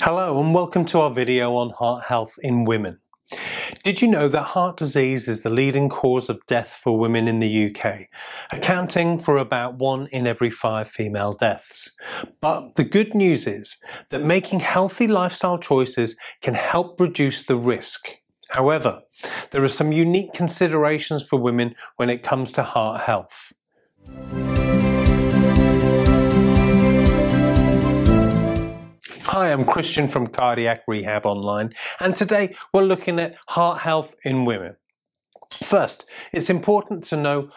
Hello and welcome to our video on heart health in women. Did you know that heart disease is the leading cause of death for women in the UK, accounting for about one in every five female deaths? But the good news is that making healthy lifestyle choices can help reduce the risk. However, there are some unique considerations for women when it comes to heart health. Hi, I'm Christian from Cardiac Rehab Online, and today we're looking at heart health in women. First, it's important to know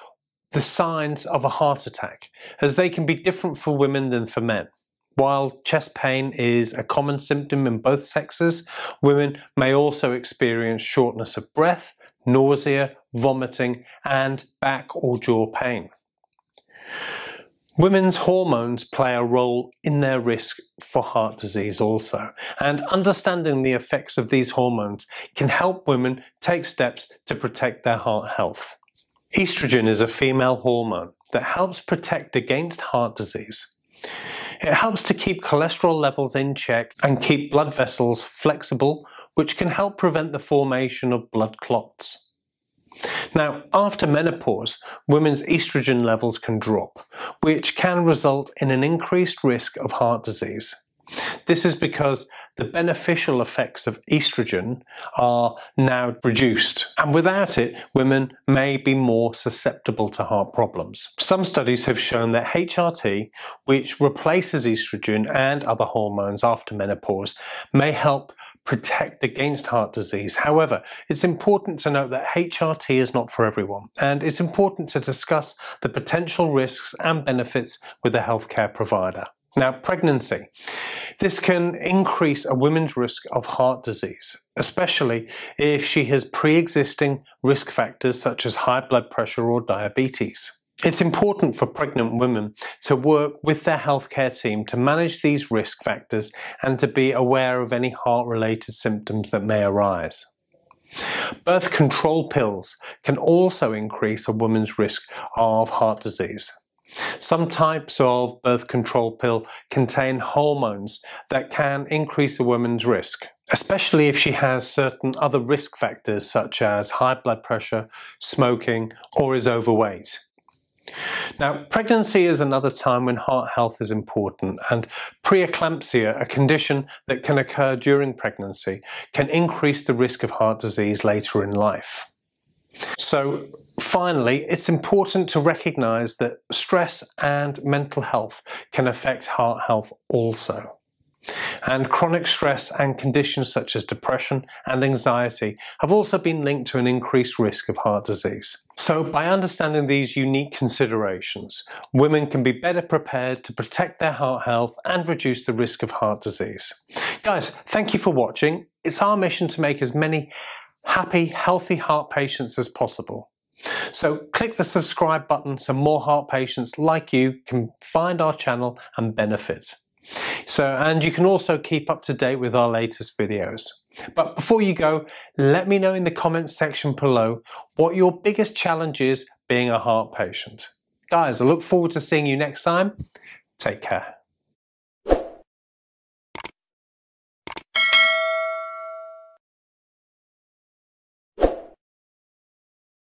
the signs of a heart attack, as they can be different for women than for men. While chest pain is a common symptom in both sexes, women may also experience shortness of breath, nausea, vomiting, and back or jaw pain. Women's hormones play a role in their risk for heart disease also, and understanding the effects of these hormones can help women take steps to protect their heart health. Estrogen is a female hormone that helps protect against heart disease. It helps to keep cholesterol levels in check and keep blood vessels flexible, which can help prevent the formation of blood clots. Now, after menopause, women's estrogen levels can drop, which can result in an increased risk of heart disease. This is because the beneficial effects of estrogen are now reduced, and without it, women may be more susceptible to heart problems. Some studies have shown that HRT, which replaces estrogen and other hormones after menopause, may help protect against heart disease. However, it's important to note that HRT is not for everyone, and it's important to discuss the potential risks and benefits with a healthcare provider. Now, pregnancy. This can increase a woman's risk of heart disease, especially if she has pre-existing risk factors such as high blood pressure or diabetes. It's important for pregnant women to work with their healthcare team to manage these risk factors and to be aware of any heart related symptoms that may arise. Birth control pills can also increase a woman's risk of heart disease. Some types of birth control pill contain hormones that can increase a woman's risk, especially if she has certain other risk factors such as high blood pressure, smoking, or is overweight. Now, pregnancy is another time when heart health is important, and preeclampsia, a condition that can occur during pregnancy, can increase the risk of heart disease later in life. So, finally, it's important to recognize that stress and mental health can affect heart health also. And chronic stress and conditions such as depression and anxiety have also been linked to an increased risk of heart disease. So by understanding these unique considerations, women can be better prepared to protect their heart health and reduce the risk of heart disease. Guys, thank you for watching. It's our mission to make as many happy, healthy heart patients as possible. So click the subscribe button so more heart patients like you can find our channel and benefit. So, and you can also keep up to date with our latest videos. But before you go, let me know in the comments section below what your biggest challenge is being a heart patient. Guys, I look forward to seeing you next time. Take care.